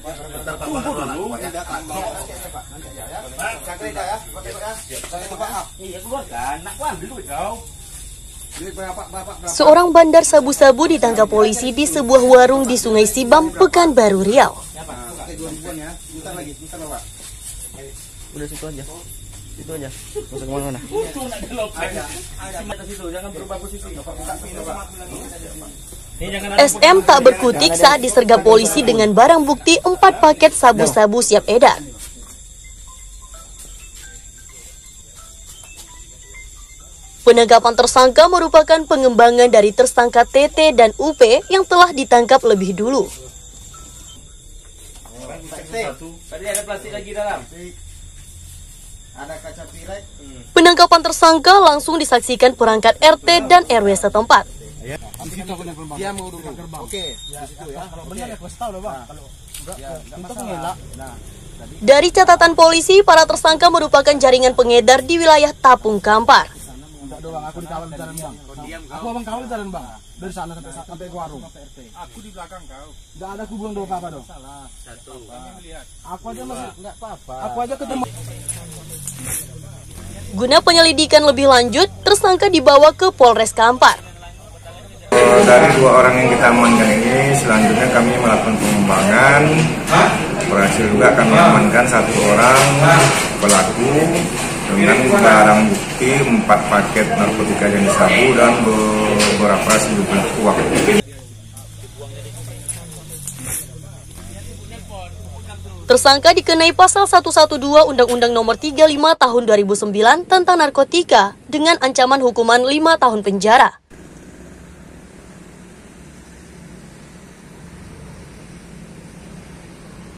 Tunggu dulu. Iya. Seorang bandar sabu-sabu ditangkap polisi di sebuah warung di Sungai Sibam, Pekanbaru Riau. Udah situ aja. Situ aja. Gak usah ke mana-mana. Untung nak ada lopeng. Atas situ, jangan berubah posisi. SM tak berkutik saat disergap polisi dengan barang bukti 4 paket sabu-sabu siap edar. Penangkapan tersangka merupakan pengembangan dari tersangka TT dan UP yang telah ditangkap lebih dulu. Penangkapan tersangka langsung disaksikan perangkat RT dan RW setempat. Dia mau duduk. Oke. Dari catatan polisi, para tersangka merupakan jaringan pengedar di wilayah Tapung Kampar. Enggak doang, aku dikawal di jalan bang. Aku abang kawal di jalan bang. Dari sana sampai sampai ke warung. Aku di belakang kau. Enggak ada aku bilang dua apa dong. Salah. Satu. Aku aja masih enggak apa-apa. Aku aja ketemu. Guna penyelidikan lebih lanjut, tersangka dibawa ke Polres Kampar. Dari dua orang yang kita amankan ini, selanjutnya kami melakukan pengembangan. Berhasil juga kami amankan satu orang pelaku dengan barang bukti empat paket narkotika jenis sabu dan beberapa sejumlah uang. Tersangka dikenai pasal 112 Undang-Undang Nomor 35 Tahun 2009 tentang narkotika dengan ancaman hukuman 5 tahun penjara.